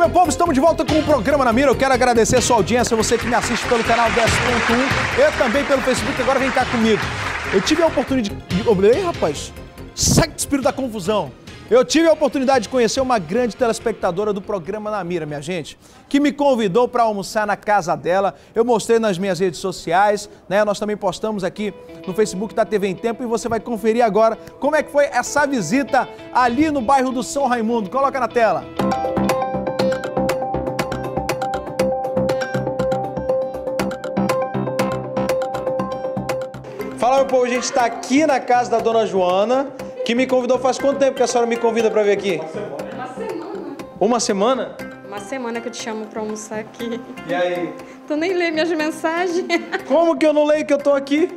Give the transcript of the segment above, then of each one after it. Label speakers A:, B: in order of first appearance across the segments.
A: meu povo, estamos de volta com o programa na Mira. Eu quero agradecer a sua audiência, você que me assiste pelo canal 10.1 e também pelo Facebook. Agora vem cá comigo. Eu tive a oportunidade de. Ei, rapaz, sai do espírito da confusão. Eu tive a oportunidade de conhecer uma grande telespectadora do programa Na Mira, minha gente, que me convidou para almoçar na casa dela. Eu mostrei nas minhas redes sociais, né? Nós também postamos aqui no Facebook da TV em Tempo e você vai conferir agora como é que foi essa visita ali no bairro do São Raimundo. Coloca na tela. Fala, povo, a gente está aqui na casa da dona Joana, que me convidou faz quanto tempo que a senhora me convida para vir aqui?
B: Uma semana.
A: Uma semana?
B: Uma semana que eu te chamo pra almoçar aqui.
A: E aí?
B: Tu nem lê minhas mensagens.
A: Como que eu não leio que eu tô aqui?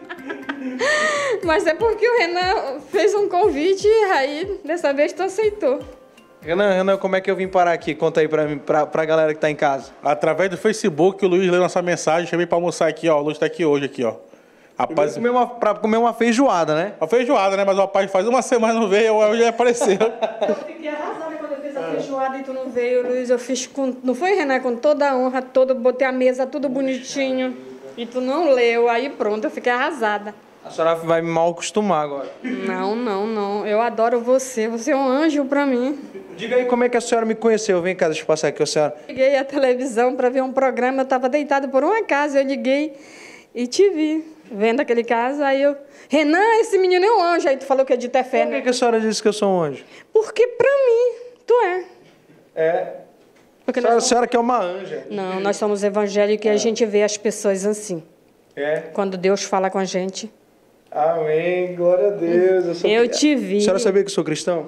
B: Mas é porque o Renan fez um convite e aí dessa vez tu aceitou.
A: Renan, Renan, como é que eu vim parar aqui? Conta aí pra, mim, pra, pra galera que tá em casa.
C: Através do Facebook, o Luiz leu nossa mensagem, chamei pra almoçar aqui, ó. O Luiz tá aqui hoje, aqui, ó.
A: Rapaz, comer uma, pra comer uma feijoada, né?
C: Uma feijoada, né? Mas o rapaz faz uma semana não veio, hoje ele apareceu.
B: Eu fiquei arrasada quando eu fiz a feijoada e tu não veio, Luiz. Eu fiz com. Não foi, Renan? Com toda a honra, toda, botei a mesa tudo bonitinho. E tu não leu. Aí pronto, eu fiquei arrasada.
A: A senhora vai me mal acostumar agora.
B: Não, não, não. Eu adoro você. Você é um anjo pra mim.
A: Diga aí como é que a senhora me conheceu. Vem cá, deixa eu passar aqui, a senhora.
B: Liguei a televisão para ver um programa, eu estava deitada por um acaso, eu liguei e te vi, vendo aquele caso, aí eu... Renan, esse menino é um anjo, aí tu falou que é de ter fé,
A: Por que,
B: né?
A: que a senhora disse que eu sou um anjo?
B: Porque pra mim, tu é.
A: É.
B: Porque
A: A senhora, a
B: somos...
A: senhora que é uma anja.
B: Não, nós somos evangélicos e a gente vê as pessoas assim.
A: É.
B: Quando Deus fala com a gente.
A: Amém, glória a Deus. Eu, sou...
B: Eu te vi.
A: A senhora sabia que eu sou cristão?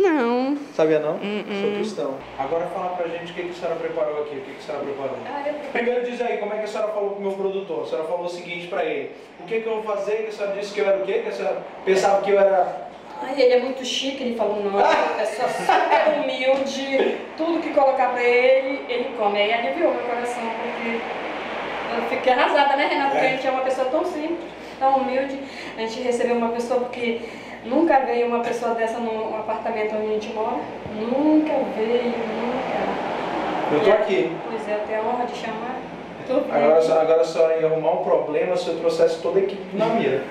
B: Não.
A: Sabia não? Sou cristão. Agora fala pra gente o que, que a senhora preparou aqui, o que, que a senhora preparou. Primeiro diz aí, como é que a senhora falou pro meu produtor? A senhora falou o seguinte pra ele, o que, que eu vou fazer? Que a senhora disse que eu era o quê? Que a senhora pensava que eu era...
B: Ai, ele é muito chique, ele falou, não, é só super humilde, tudo que colocar pra ele, ele come. Aí aliviou meu coração, porque eu fiquei arrasada, né, Renato? Porque a gente é uma pessoa tão simples, tão humilde. A gente recebeu uma pessoa porque nunca veio uma pessoa dessa no apartamento onde a gente mora. Nunca veio, nunca.
A: Eu tô aqui.
B: Pois é, eu tenho a honra de chamar. Tô
A: Agora, a
B: vendo.
A: senhora- agora a senhora ia arrumar um problema se eu trouxesse toda a equipe na mira.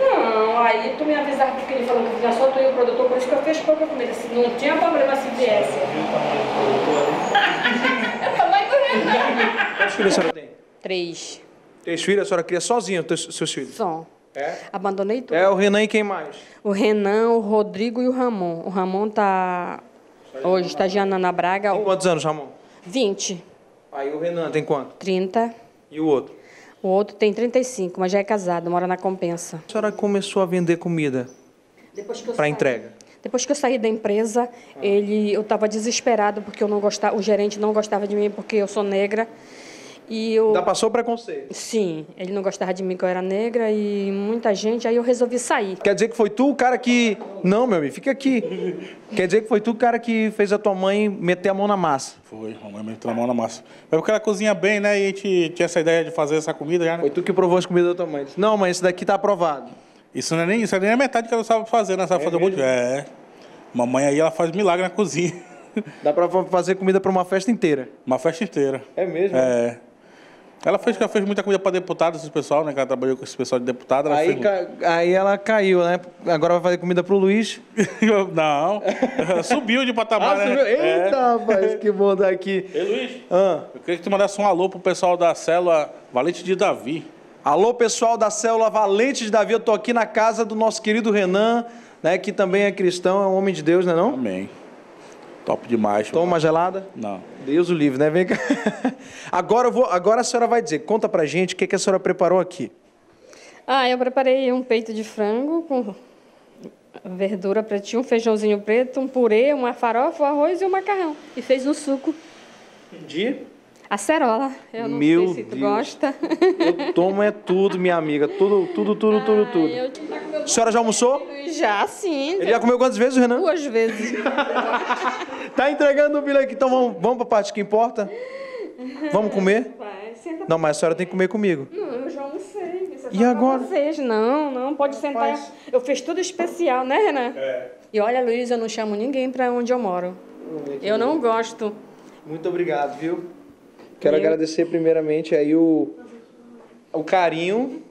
B: Não, aí tu me avisava porque ele falou que vinha só tu e o produtor, por isso que eu fiz pouca comida. Se não tinha problema se viesse. É o tamanho do Renan.
A: Quantos filhos a senhora tem?
B: Três.
A: Três filhos? A senhora cria sozinha teus, seus filhos?
B: Só.
A: É?
B: Abandonei tudo.
A: É o Renan e quem mais?
B: O Renan, o Rodrigo e o Ramon. O Ramon tá hoje estagiando na Braga.
A: Tem quantos anos, Ramon?
B: 20,
A: Aí o Renan tem quanto?
B: 30.
A: E o outro?
B: O outro tem 35, mas já é casado, mora na compensa.
A: A senhora começou a vender comida para entrega?
B: Depois que eu saí da empresa, ele, eu estava desesperado porque eu não gostava, o gerente não gostava de mim porque eu sou negra. E eu,
A: Ainda passou preconceito.
B: sim, ele não gostava de mim que eu era negra e muita gente, aí eu resolvi sair.
A: Quer dizer que foi tu o cara que. Não, meu amigo, fica aqui. Quer dizer que foi tu o cara que fez a tua mãe meter a mão na massa.
C: Foi, a mãe meteu a mão na massa. Mas porque ela cozinha bem, né? E a gente tinha essa ideia de fazer essa comida já, né?
A: Foi tu que provou as comidas da tua mãe. Não, mãe, esse daqui tá aprovado.
C: Isso não é nem, isso é nem a metade que ela sabe fazer, né? Sabe fazer um monte de... É. Mamãe aí, ela faz milagre na cozinha.
A: Dá pra fazer comida pra uma festa inteira.
C: Uma festa inteira.
A: É mesmo?
C: É. Ela fez, ela fez muita comida para deputados, esse pessoal, né? Que ela trabalhou com esse pessoal de deputado. Ela
A: Aí,
C: fez...
A: ca- aí ela caiu, né? Agora vai fazer comida pro Luiz.
C: Não. Subiu de patamar, né?
A: subiu.
C: É.
A: Eita, rapaz, que bom tá aqui.
C: Ei, Luiz,
A: Ah.
C: eu queria que tu mandasse um alô pro pessoal da célula Valente de Davi.
A: Alô, pessoal da célula Valente de Davi, eu tô aqui na casa do nosso querido Renan, né? Que também é cristão, é um homem de Deus, né não?
C: Amém. Top demais.
A: Toma uma gelada.
C: Não.
A: Deus o livre, né? Vem cá. Agora, eu vou, agora a senhora vai dizer, conta pra gente o que, que a senhora preparou aqui.
B: Ah, eu preparei um peito de frango com verdura pretinha, um feijãozinho preto, um purê, uma farofa, um arroz e um macarrão. E fez um suco.
A: De?
B: Acerola. Eu não
A: Meu
B: sei se tu
A: Deus.
B: gosta.
A: Eu tomo é tudo, minha amiga. Tudo, tudo, tudo, tudo, tudo.
B: Eu comeu
A: A senhora já almoçou?
B: Já, sim.
A: Ele já comeu quantas vezes, Renan?
B: Duas vezes.
A: Tá entregando o bilhete aqui, então vamos, vamos pra parte que importa? Vamos comer?
B: Vai, senta.
A: Não, mas a senhora tem que comer comigo.
B: Não, eu já almocei. É
A: E agora?
B: Vocês. Não, não, pode sentar.
A: Rapaz.
B: Eu fiz tudo especial, né, Renan? É. E olha, Luiz, eu não chamo ninguém pra onde eu moro. Eu não gosto.
A: Muito obrigado, viu? Quero
B: Eu-
A: agradecer primeiramente aí o, o carinho,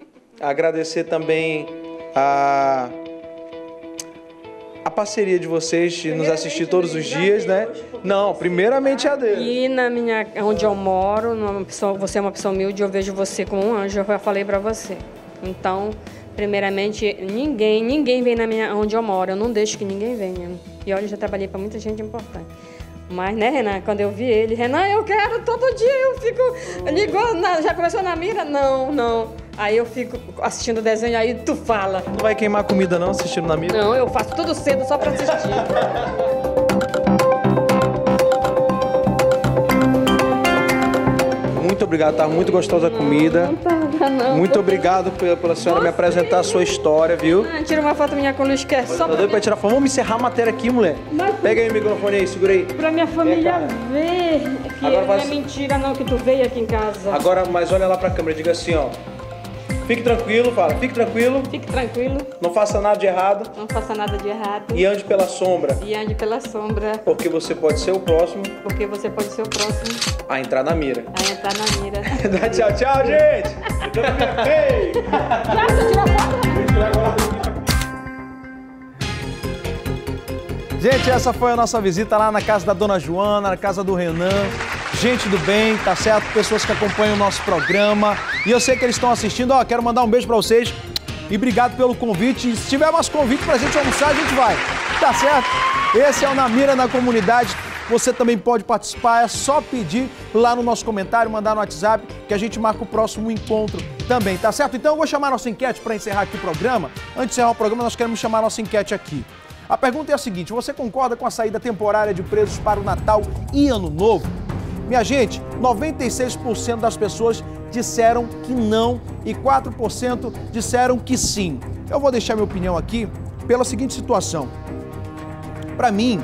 A: agradecer também a, a parceria de vocês de nos assistir todos os dias, né? Não, primeiramente a Deus.
B: E na minha, onde eu moro, numa pessoa, você é uma pessoa humilde, eu vejo você como um anjo, eu já falei pra você. Então, primeiramente, ninguém, ninguém vem na minha, onde eu moro, eu não deixo que ninguém venha. E olha, eu já trabalhei pra muita gente importante. Mas, né, Renan, quando eu vi ele, Renan, eu quero, todo dia eu fico, ligou, na- já começou na mira? Não, não. Aí eu fico assistindo o desenho, aí tu fala.
A: Não vai queimar comida não assistindo na mira?
B: Não, eu faço tudo cedo só pra assistir.
A: obrigado, tá muito gostosa a comida.
B: Não, não.
A: Muito obrigado pela, pela senhora me apresentar a sua história, viu?
B: Ah, tira uma foto minha com o Luiz, que é só
A: Tá
B: pra,
A: doido pra tirar foto? Vamos encerrar a matéria aqui, mulher.
B: Mas-
A: Pega aí o microfone aí, segura aí.
B: pra minha família ver que
A: Agora
B: não é mentira não que tu veio aqui em casa.
A: Agora, mas olha lá pra câmera, diga assim, ó. Fique tranquilo, fala, fique tranquilo,
B: Fique tranquilo,
A: não faça nada de errado
B: não faça nada de errado.
A: e ande pela sombra,
B: E ande pela sombra,
A: porque você pode ser o próximo
B: porque você pode ser o próximo
A: a entrar na mira.
B: a entrar na mira.
A: Dá tchau, tchau, gente!
B: Já, tirou foto?
A: Gente, essa foi a nossa visita lá na casa da Dona Joana, na casa do Renan. Gente do bem, tá certo? Pessoas que acompanham o nosso programa. E eu sei que eles estão assistindo. Ó, quero mandar um beijo pra vocês. E obrigado pelo convite. Se tiver mais convite pra gente almoçar, a gente vai. Tá certo? Esse é o Na Mira na Comunidade. Você também pode participar, é só pedir lá no nosso comentário, mandar no WhatsApp, que a gente marca o próximo encontro também, tá certo? Então eu vou chamar nossa enquete para encerrar aqui o programa. Antes de encerrar o programa, nós queremos chamar nossa enquete aqui. A pergunta é a seguinte: você concorda com a saída temporária de presos para o Natal e Ano Novo? Minha gente, 96% das pessoas disseram que não e 4% disseram que sim. Eu vou deixar minha opinião aqui pela seguinte situação. Para mim,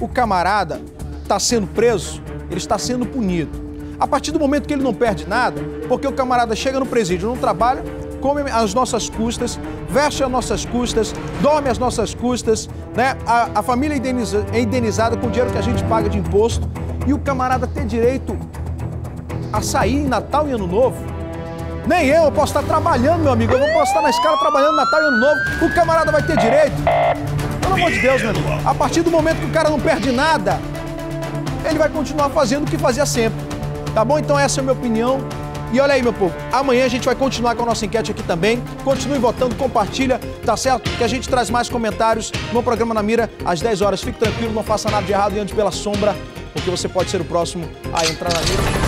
A: o camarada está sendo preso, ele está sendo punido. A partir do momento que ele não perde nada, porque o camarada chega no presídio, não trabalha, come às nossas custas, veste às nossas custas, dorme às nossas custas, né? A, a família é indeniza- é indenizada com o dinheiro que a gente paga de imposto e o camarada ter direito a sair em Natal e Ano Novo. Nem eu, eu posso estar trabalhando, meu amigo. Eu não posso estar na escala trabalhando Natal e Ano Novo. O camarada vai ter direito. Pelo amor de Deus, meu amigo. A partir do momento que o cara não perde nada, ele vai continuar fazendo o que fazia sempre. Tá bom? Então essa é a minha opinião. E olha aí, meu povo, amanhã a gente vai continuar com a nossa enquete aqui também. Continue votando, compartilha, tá certo? Que a gente traz mais comentários no programa Na Mira às 10 horas. Fique tranquilo, não faça nada de errado e ande pela sombra, porque você pode ser o próximo a entrar na mira.